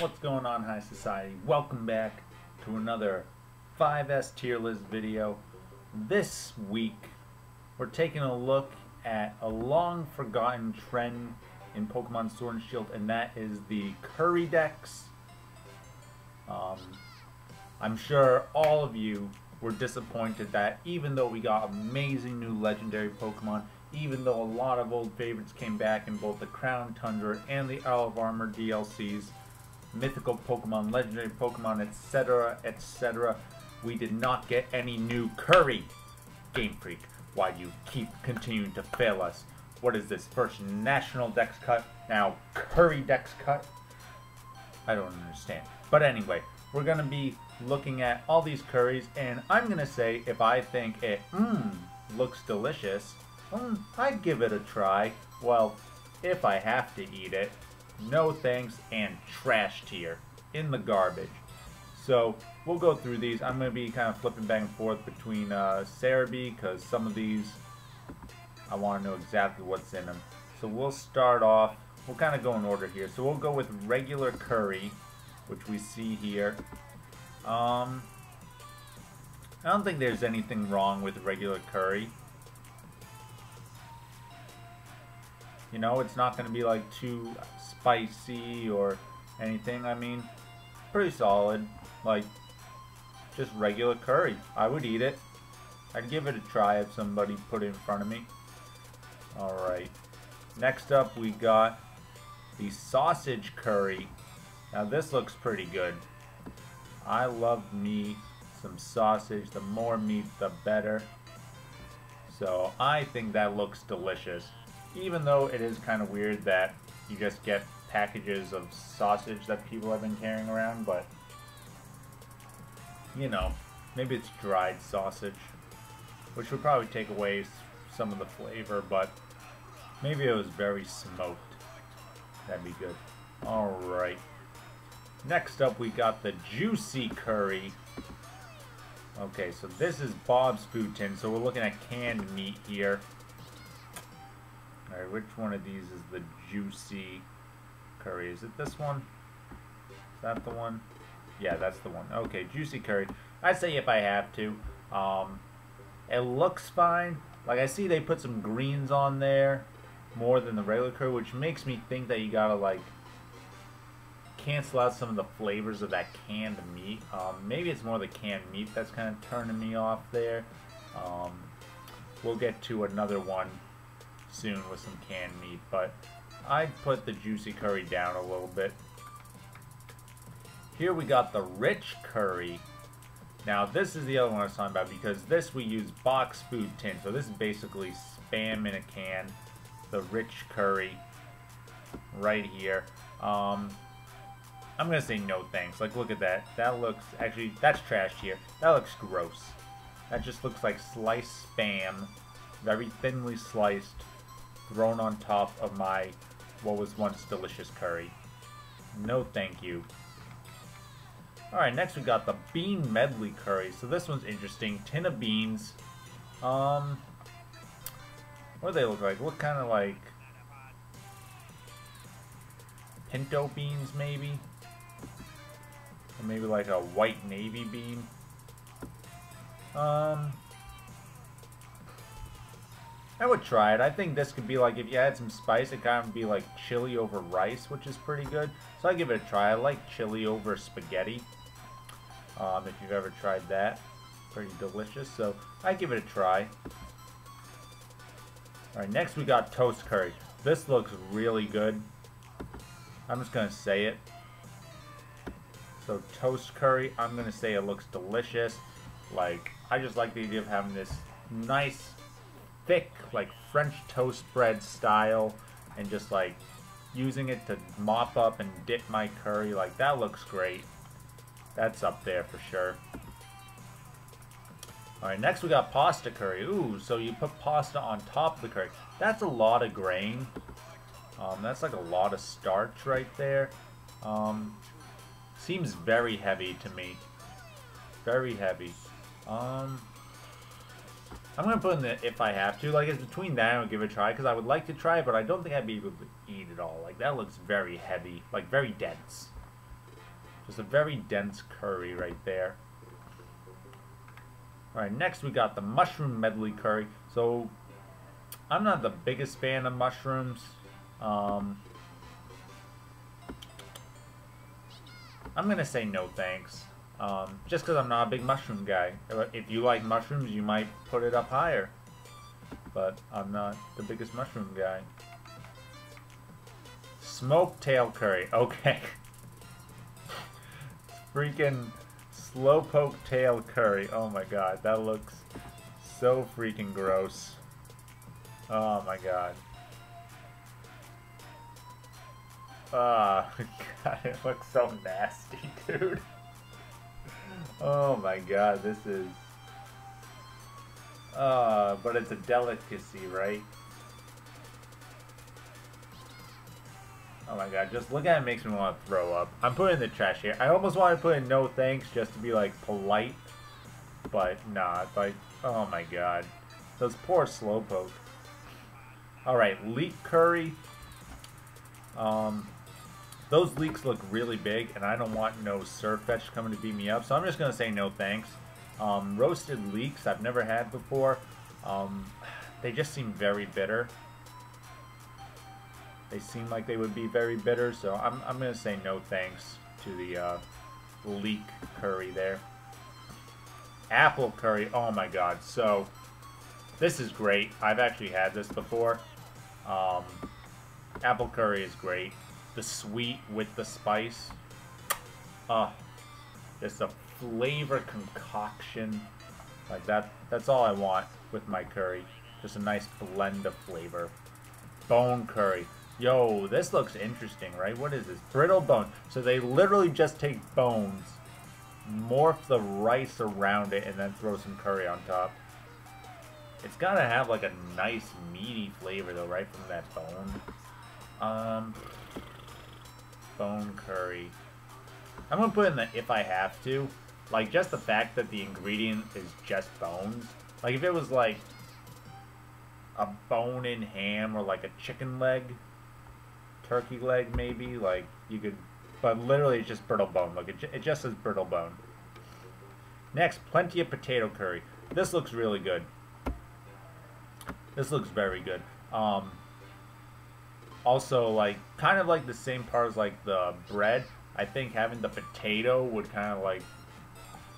What's going on, High Society? Welcome back to another 5S tier list video. This week, we're taking a look at a long forgotten trend in Pokemon Sword and Shield, and that is the Curry Dex. Um, I'm sure all of you were disappointed that even though we got amazing new legendary Pokemon, even though a lot of old favorites came back in both the Crown Tundra and the Isle of Armor DLCs, mythical Pokemon, legendary Pokemon, etc., etc., we did not get any new Curry. Game Freak, why you keep continuing to fail us? What is this, first National Dex Cut, now Curry Dex Cut? I don't understand. But anyway, we're going to be looking at all these curries, and I'm going to say if I think it, mmm, looks delicious, mm, I'd give it a try. Well, if I have to eat it, no thanks, and trash tier in the garbage. So we'll go through these. I'm going to be kind of flipping back and forth between uh, Serebii because some of these I want to know exactly what's in them. So we'll start off, we'll kind of go in order here. So we'll go with regular curry, which we see here. Um, I don't think there's anything wrong with regular curry. You know, it's not going to be like too spicy or anything. I mean, pretty solid. Like, just regular curry. I would eat it. I'd give it a try if somebody put it in front of me. Alright. Next up, we got the sausage curry. Now, this looks pretty good. I love me some sausage. The more meat, the better. So, I think that looks delicious even though it is kind of weird that you just get packages of sausage that people have been carrying around, but you know, maybe it's dried sausage, which would probably take away some of the flavor, but maybe it was very smoked. That'd be good. Alright. Next up, we got the Juicy Curry. Okay, so this is Bob's Food Tin, so we're looking at canned meat here. Alright, which one of these is the juicy curry? Is it this one? Is that the one? Yeah, that's the one. Okay, juicy curry. I say if I have to. Um, it looks fine. Like, I see they put some greens on there more than the regular curry, which makes me think that you gotta, like, cancel out some of the flavors of that canned meat. Um, maybe it's more the canned meat that's kind of turning me off there. Um, we'll get to another one soon with some canned meat, but I'd put the juicy curry down a little bit. Here we got the rich curry. Now this is the other one I was talking about because this we use Bach's food tin. So this is basically spam in a can. The rich curry right here. Um, I'm gonna say no thanks. Like look at that. That looks actually that's trash here. That looks gross. That just looks like sliced spam, very thinly sliced thrown on top of my what was once delicious curry. No thank you. Alright, next we got the bean medley curry. So this one's interesting. Tin of beans. Um, what do they look like? Look kind of like pinto beans, maybe? Or maybe like a white navy bean. Um, I would try it. I think this could be like, if you add some spice, it kind of be like chili over rice, which is pretty good. So I give it a try. I like chili over spaghetti. Um, if you've ever tried that. Pretty delicious. So I give it a try. Alright, next we got toast curry. This looks really good. I'm just going to say it. So toast curry, I'm going to say it looks delicious. Like, I just like the idea of having this nice thick, like French toast bread style, and just like using it to mop up and dip my curry. Like, that looks great. That's up there for sure. Alright, next we got pasta curry. Ooh, so you put pasta on top of the curry. That's a lot of grain. Um, that's like a lot of starch right there. Um, seems very heavy to me. Very heavy. Um, I'm gonna put in the if I have to. Like it's between that and give it a try because I would like to try it, but I don't think I'd be able to eat it all. Like that looks very heavy, like very dense. Just a very dense curry right there. Alright, next we got the mushroom medley curry. So, I'm not the biggest fan of mushrooms. Um, I'm going to say no thanks. Um, just because I'm not a big mushroom guy. If you like mushrooms, you might put it up higher. But I'm not the biggest mushroom guy. Smoked tail curry. Okay. Freaking slowpoke tail curry. Oh my god, that looks so freaking gross. Oh my god. Ah, oh, god, it looks so nasty, dude. Oh my god, this is... Uh, but it's a delicacy, right? Oh my god, just look at it makes me want to throw up. I'm putting in the trash here. I almost want to put in no thanks just to be like polite. But nah, like, oh my god. Those poor slowpoke. Alright, leek curry. Um, those leeks look really big, and I don't want no Sirfetch'd coming to beat me up, so I'm just going to say no thanks. Um, roasted leeks I've never had before. Um, they just seem very bitter. They seem like they would be very bitter, so I'm, I'm going to say no thanks to the uh, leek curry there. Apple curry, oh my god, so this is great. I've actually had this before. Um, apple curry is great the sweet with the spice. Uh, just a flavor concoction. Like that, that's all I want with my curry. Just a nice blend of flavor. Bone curry. Yo, this looks interesting, right? What is this? Brittle bone. So they literally just take bones, morph the rice around it, and then throw some curry on top. It's gotta have like a nice meaty flavor though, right from that bone. Um, bone curry. I'm gonna put in the if I have to. Like, just the fact that the ingredient is just bones. Like, if it was like a bone in ham or like a chicken leg, turkey leg maybe, like, you could. But literally, it's just brittle bone. Look, it, it just says brittle bone. Next, plenty of potato curry. This looks really good. This looks very good. Um, also like kind of like the same part as like the bread. I think having the potato would kind of like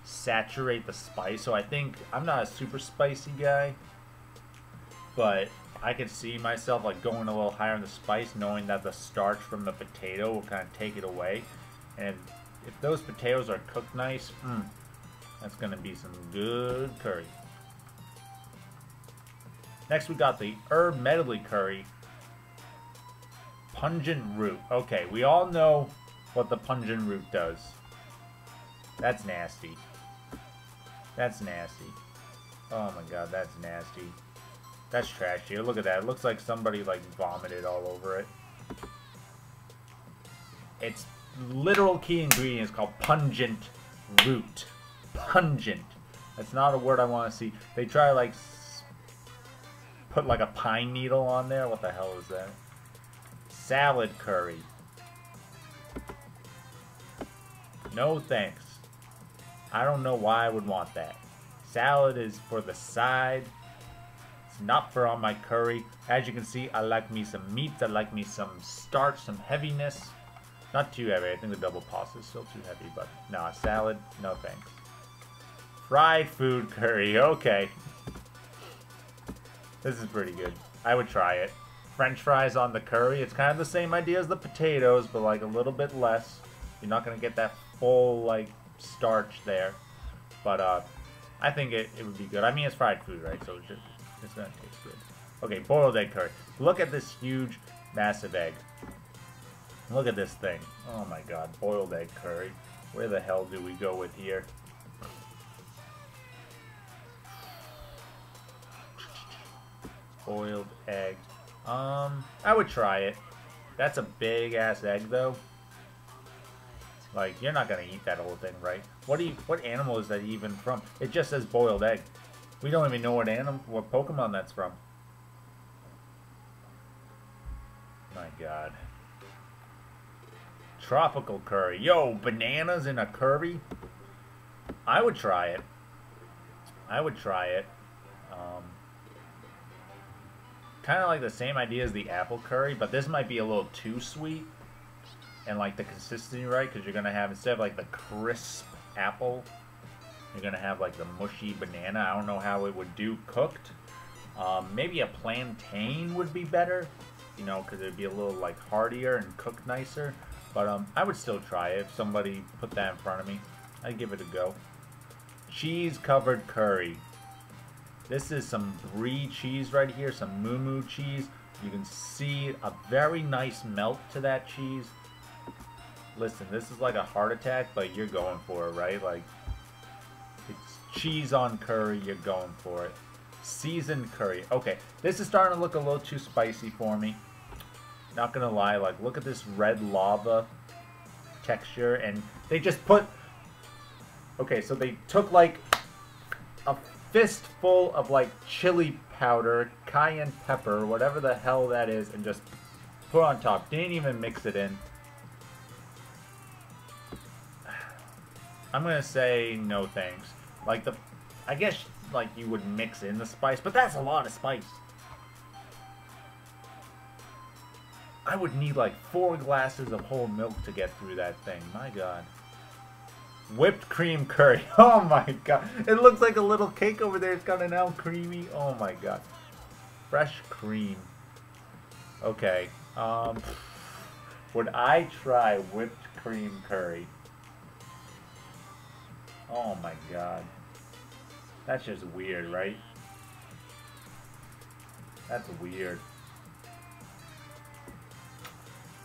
saturate the spice. So I think I'm not a super spicy guy, but I could see myself like going a little higher in the spice, knowing that the starch from the potato will kind of take it away. And if those potatoes are cooked nice, mm, that's gonna be some good curry. Next we got the herb medley curry Pungent root. Okay, we all know what the pungent root does. That's nasty. That's nasty. Oh my god, that's nasty. That's trashy. Look at that. It looks like somebody like vomited all over it. Its literal key ingredient is called pungent root. Pungent. That's not a word I want to see. They try like put like a pine needle on there. What the hell is that? Salad curry. No thanks. I don't know why I would want that. Salad is for the side. It's not for on my curry. As you can see, I like me some meat. I like me some starch, some heaviness. Not too heavy. I think the double pasta is still too heavy, but no, salad, no thanks. Fried food curry. Okay. This is pretty good. I would try it french fries on the curry. It's kind of the same idea as the potatoes, but like a little bit less. You're not going to get that full like starch there. But uh, I think it, it would be good. I mean, it's fried food, right? So it's, it's going to taste good. Okay, boiled egg curry. Look at this huge, massive egg. Look at this thing. Oh my god, boiled egg curry. Where the hell do we go with here? Boiled egg um, I would try it. That's a big ass egg though. Like, you're not gonna eat that whole thing, right? What do you, what animal is that even from? It just says boiled egg. We don't even know what animal, what Pokemon that's from. My god. tropical curry. Yo, bananas in a curry? I would try it. I would try it. Um, kind of like the same idea as the apple curry, but this might be a little too sweet. And like the consistency right, because you're going to have, instead of like the crisp apple, you're going to have like the mushy banana. I don't know how it would do cooked. Um, maybe a plantain would be better, you know, because it'd be a little like heartier and cooked nicer. But um, I would still try it if somebody put that in front of me. I'd give it a go. Cheese covered curry. This is some brie cheese right here, some moo moo cheese. You can see a very nice melt to that cheese. Listen, this is like a heart attack, but you're going for it, right? Like, it's cheese on curry, you're going for it. Seasoned curry. Okay, this is starting to look a little too spicy for me. Not gonna lie, like, look at this red lava texture, and they just put... Okay, so they took, like, a fistful of, like, chili powder, cayenne pepper, whatever the hell that is, and just put on top. Didn't even mix it in. I'm gonna say no thanks. Like the, I guess like you would mix in the spice, but that's a lot of spice. I would need like four glasses of whole milk to get through that thing. My god. Whipped cream curry. Oh my god. It looks like a little cake over there. It's got an now creamy. Oh my god. Fresh cream. Okay. Um, would I try whipped cream curry? Oh my god. That's just weird, right? That's weird.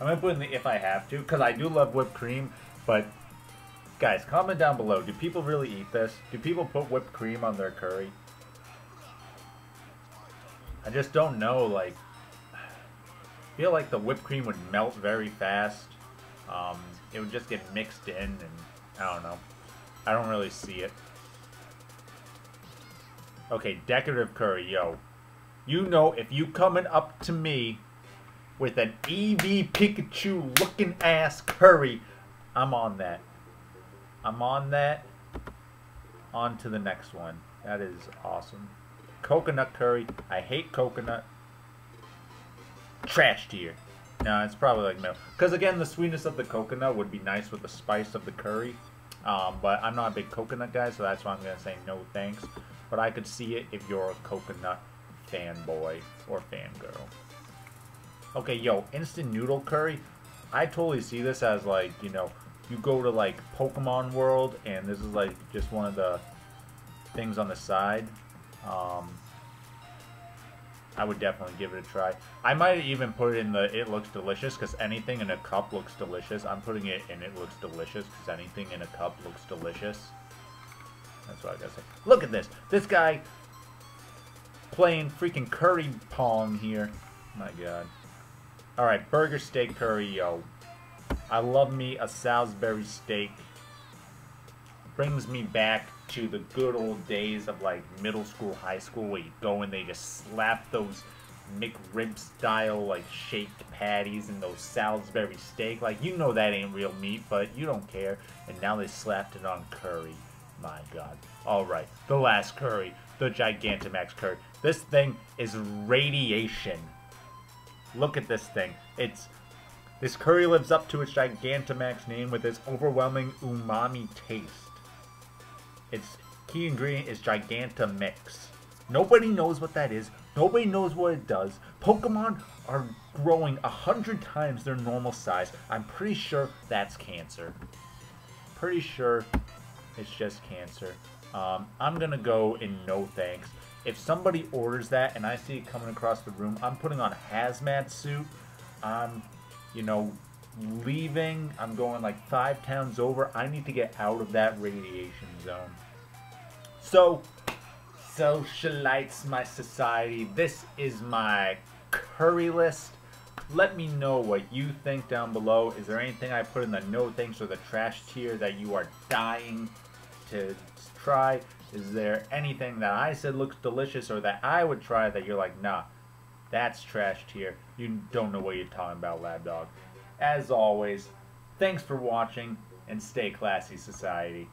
I'm gonna put in the if I have to, because I do love whipped cream, but guys, comment down below. Do people really eat this? Do people put whipped cream on their curry? I just don't know, like, I feel like the whipped cream would melt very fast. Um, it would just get mixed in, and I don't know. I don't really see it. Okay, decorative curry, yo. You know, if you coming up to me with an Eevee Pikachu looking ass curry, I'm on that. I'm on that. On to the next one. That is awesome. Coconut curry. I hate coconut. Trash tier. No, it's probably like no. Because again, the sweetness of the coconut would be nice with the spice of the curry. Um, but I'm not a big coconut guy, so that's why I'm going to say no thanks. But I could see it if you're a coconut fanboy or fangirl. Okay, yo, instant noodle curry. I totally see this as like, you know, you go to like Pokemon World and this is like just one of the things on the side. Um, I would definitely give it a try. I might even put it in the it looks delicious because anything in a cup looks delicious. I'm putting it in it looks delicious because anything in a cup looks delicious. That's what I gotta say. Look at this. This guy playing freaking curry pong here. My god. Alright, burger steak curry, yo. I love me a Salisbury steak. Brings me back to the good old days of like middle school, high school, where you go and they just slap those McRib style like shaped patties and those Salisbury steak. Like you know that ain't real meat, but you don't care. And now they slapped it on curry. My God. All right, the last curry, the Gigantamax curry. This thing is radiation. Look at this thing. It's this curry lives up to its Gigantamax name with its overwhelming umami taste. Its key ingredient is Gigantamix. Nobody knows what that is. Nobody knows what it does. Pokemon are growing a hundred times their normal size. I'm pretty sure that's cancer. Pretty sure it's just cancer. Um, I'm gonna go in no thanks. If somebody orders that and I see it coming across the room, I'm putting on a hazmat suit. I'm, you know, leaving. I'm going like five towns over. I need to get out of that radiation zone. So, socialites, my society, this is my curry list. Let me know what you think down below. Is there anything I put in the no thanks or the trash tier that you are dying to try? Is there anything that I said looks delicious or that I would try that you're like, nah, that's trash tier. You don't know what you're talking about, Lab Dog. As always, Thanks for watching, and stay classy, society.